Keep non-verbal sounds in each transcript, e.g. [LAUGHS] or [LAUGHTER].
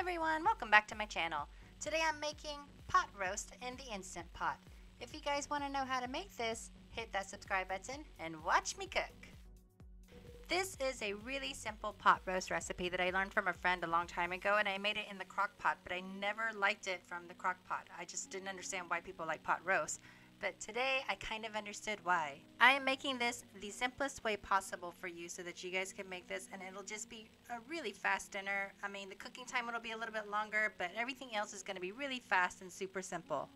everyone, welcome back to my channel. Today I'm making pot roast in the Instant Pot. If you guys want to know how to make this, hit that subscribe button and watch me cook. This is a really simple pot roast recipe that I learned from a friend a long time ago and I made it in the crock pot, but I never liked it from the crock pot. I just didn't understand why people like pot roast but today I kind of understood why. I am making this the simplest way possible for you so that you guys can make this and it'll just be a really fast dinner. I mean, the cooking time will be a little bit longer, but everything else is going to be really fast and super simple.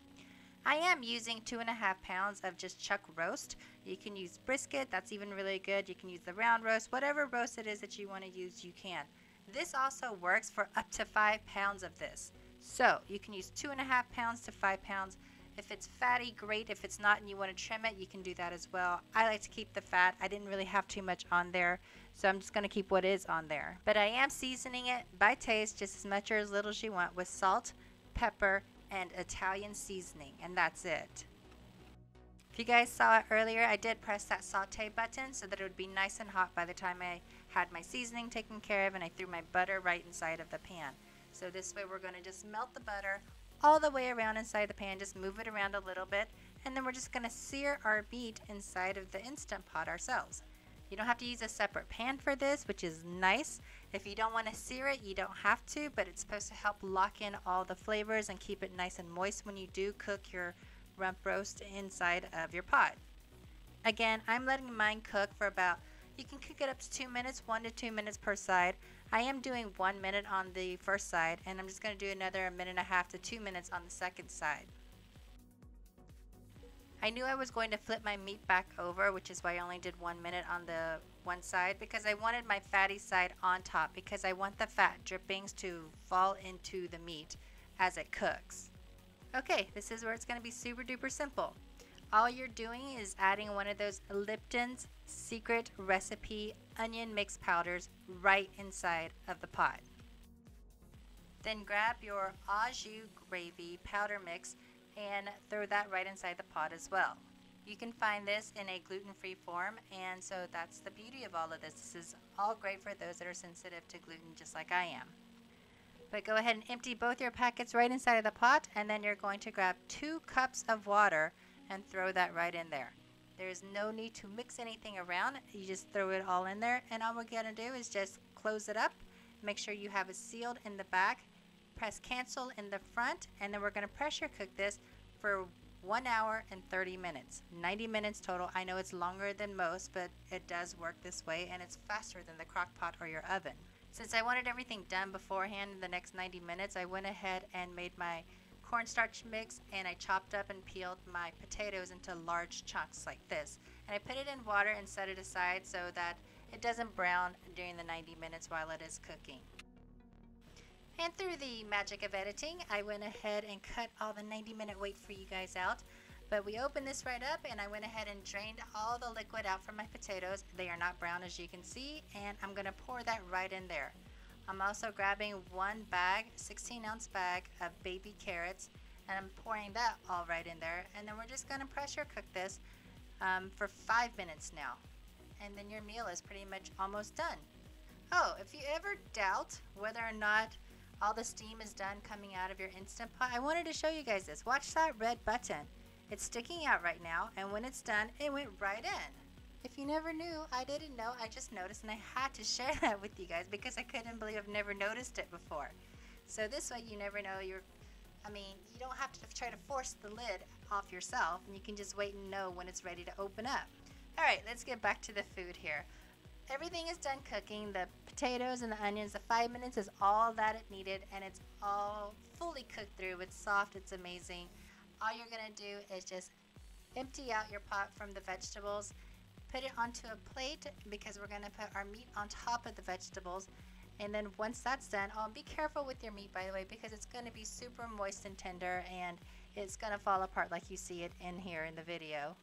I am using two and a half pounds of just chuck roast. You can use brisket, that's even really good. You can use the round roast, whatever roast it is that you want to use, you can. This also works for up to five pounds of this. So you can use two and a half pounds to five pounds. If it's fatty, great. If it's not and you want to trim it, you can do that as well. I like to keep the fat. I didn't really have too much on there, so I'm just going to keep what is on there. But I am seasoning it by taste, just as much or as little as you want, with salt, pepper, and Italian seasoning, and that's it. If you guys saw it earlier, I did press that saute button so that it would be nice and hot by the time I had my seasoning taken care of and I threw my butter right inside of the pan. So this way we're going to just melt the butter all the way around inside the pan. Just move it around a little bit. And then we're just going to sear our meat inside of the Instant Pot ourselves. You don't have to use a separate pan for this, which is nice. If you don't want to sear it, you don't have to, but it's supposed to help lock in all the flavors and keep it nice and moist when you do cook your rump roast inside of your pot. Again, I'm letting mine cook for about, you can cook it up to two minutes, one to two minutes per side. I am doing one minute on the first side and I'm just going to do another minute and a half to two minutes on the second side. I knew I was going to flip my meat back over, which is why I only did one minute on the one side because I wanted my fatty side on top because I want the fat drippings to fall into the meat as it cooks. Okay, this is where it's going to be super duper simple. All you're doing is adding one of those Lipton's secret recipe onion mix powders right inside of the pot. Then grab your au jus gravy powder mix and throw that right inside the pot as well. You can find this in a gluten-free form and so that's the beauty of all of this. This is all great for those that are sensitive to gluten just like I am. But go ahead and empty both your packets right inside of the pot and then you're going to grab two cups of water and throw that right in there. There's no need to mix anything around. You just throw it all in there and all we're to do is just close it up. Make sure you have it sealed in the back. Press cancel in the front and then we're to pressure cook this for 1 hour and 30 minutes. 90 minutes total. I know it's longer than most but it does work this way and it's faster than the crock pot or your oven. Since I wanted everything done beforehand in the next 90 minutes I went ahead and made my cornstarch mix and I chopped up and peeled my potatoes into large chunks like this. And I put it in water and set it aside so that it doesn't brown during the 90 minutes while it is cooking. And through the magic of editing, I went ahead and cut all the 90 minute wait for you guys out. But we opened this right up and I went ahead and drained all the liquid out from my potatoes. They are not brown as you can see and I'm going to pour that right in there. I'm also grabbing one bag, 16 ounce bag of baby carrots and I'm pouring that all right in there and then we're just to pressure cook this um, for five minutes now and then your meal is pretty much almost done. Oh, if you ever doubt whether or not all the steam is done coming out of your Instant Pot, I wanted to show you guys this. Watch that red button. It's sticking out right now and when it's done, it went right in. If you never knew, I didn't know, I just noticed and I had to [LAUGHS] share that with you guys because I couldn't believe I've never noticed it before. So this way you never know you're, I mean, you don't have to try to force the lid off yourself and you can just wait and know when it's ready to open up. Alright, let's get back to the food here. Everything is done cooking. The potatoes and the onions, the five minutes is all that it needed and it's all fully cooked through. It's soft, it's amazing. All you're to do is just empty out your pot from the vegetables put it onto a plate because we're going to put our meat on top of the vegetables. And then once that's done, oh, be careful with your meat, by the way, because it's going to be super moist and tender and it's going to fall apart like you see it in here in the video.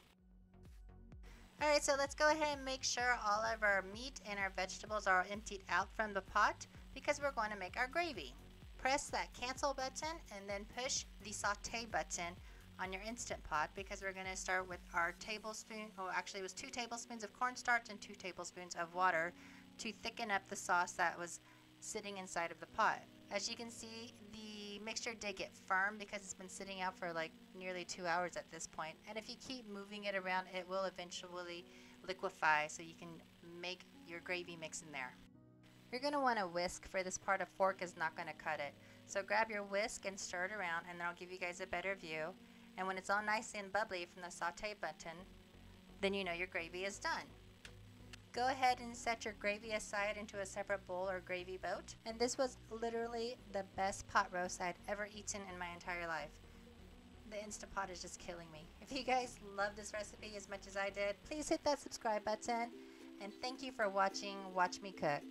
Alright, so let's go ahead and make sure all of our meat and our vegetables are emptied out from the pot because we're going to make our gravy. Press that cancel button and then push the saute button on your Instant Pot because we're going to start with our tablespoon, oh actually it was two tablespoons of cornstarch and two tablespoons of water to thicken up the sauce that was sitting inside of the pot. As you can see, the mixture did get firm because it's been sitting out for like nearly two hours at this point. And if you keep moving it around, it will eventually liquefy so you can make your gravy mix in there. You're going to want a whisk for this part. A fork is not going to cut it. So grab your whisk and stir it around and then I'll give you guys a better view. And when it's all nice and bubbly from the saute button, then you know your gravy is done. Go ahead and set your gravy aside into a separate bowl or gravy boat. And this was literally the best pot roast I'd ever eaten in my entire life. The Instapot is just killing me. If you guys love this recipe as much as I did, please hit that subscribe button. And thank you for watching Watch Me Cook.